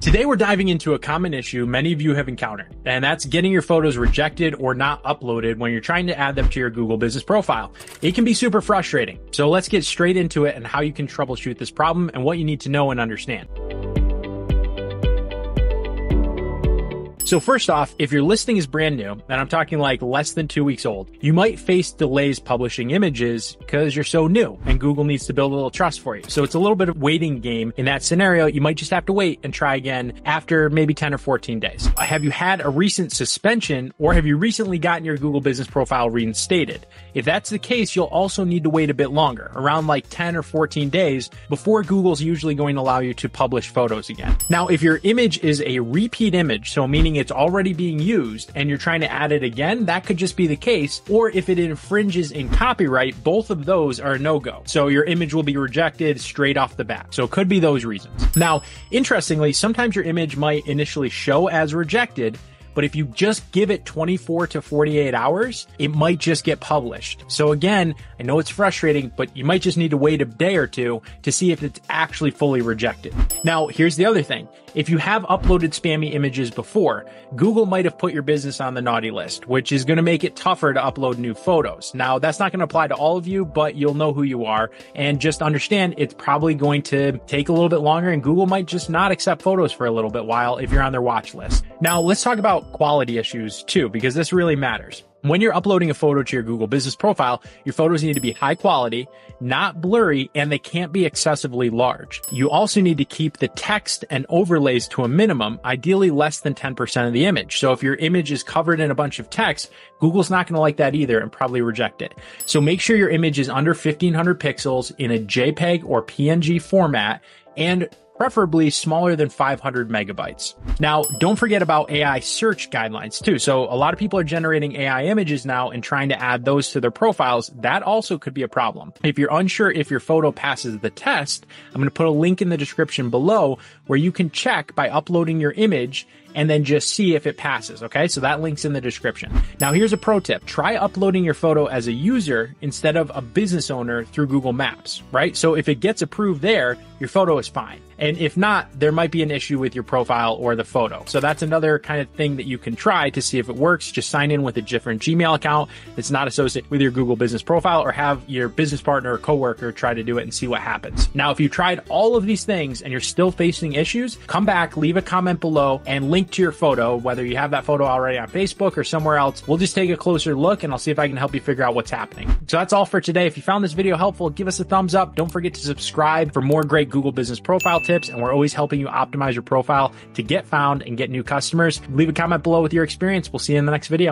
Today, we're diving into a common issue many of you have encountered, and that's getting your photos rejected or not uploaded when you're trying to add them to your Google business profile. It can be super frustrating. So let's get straight into it and how you can troubleshoot this problem and what you need to know and understand. So first off, if your listing is brand new, and I'm talking like less than two weeks old, you might face delays publishing images because you're so new and Google needs to build a little trust for you. So it's a little bit of waiting game. In that scenario, you might just have to wait and try again after maybe 10 or 14 days. Have you had a recent suspension or have you recently gotten your Google business profile reinstated? If that's the case, you'll also need to wait a bit longer, around like 10 or 14 days before Google's usually going to allow you to publish photos again. Now, if your image is a repeat image, so meaning it's already being used and you're trying to add it again, that could just be the case. Or if it infringes in copyright, both of those are a no-go. So your image will be rejected straight off the bat. So it could be those reasons. Now, interestingly, sometimes your image might initially show as rejected, but if you just give it 24 to 48 hours, it might just get published. So again, I know it's frustrating, but you might just need to wait a day or two to see if it's actually fully rejected. Now, here's the other thing. If you have uploaded spammy images before, Google might have put your business on the naughty list, which is going to make it tougher to upload new photos. Now, that's not going to apply to all of you, but you'll know who you are. And just understand it's probably going to take a little bit longer and Google might just not accept photos for a little bit while if you're on their watch list. Now, let's talk about quality issues too, because this really matters. When you're uploading a photo to your Google business profile, your photos need to be high quality, not blurry, and they can't be excessively large. You also need to keep the text and overlays to a minimum, ideally less than 10% of the image. So if your image is covered in a bunch of text, Google's not going to like that either and probably reject it. So make sure your image is under 1500 pixels in a JPEG or PNG format and preferably smaller than 500 megabytes. Now, don't forget about AI search guidelines too. So a lot of people are generating AI images now and trying to add those to their profiles. That also could be a problem. If you're unsure if your photo passes the test, I'm going to put a link in the description below where you can check by uploading your image and then just see if it passes. Okay. So that link's in the description. Now here's a pro tip. Try uploading your photo as a user instead of a business owner through Google Maps, right? So if it gets approved there, your photo is fine. And if not, there might be an issue with your profile or the photo. So that's another kind of thing that you can try to see if it works. Just sign in with a different Gmail account that's not associated with your Google business profile or have your business partner or coworker try to do it and see what happens. Now, if you tried all of these things and you're still facing issues, come back, leave a comment below and link to your photo, whether you have that photo already on Facebook or somewhere else. We'll just take a closer look and I'll see if I can help you figure out what's happening. So that's all for today. If you found this video helpful, give us a thumbs up. Don't forget to subscribe for more great Google business profile tips. And we're always helping you optimize your profile to get found and get new customers. Leave a comment below with your experience. We'll see you in the next video.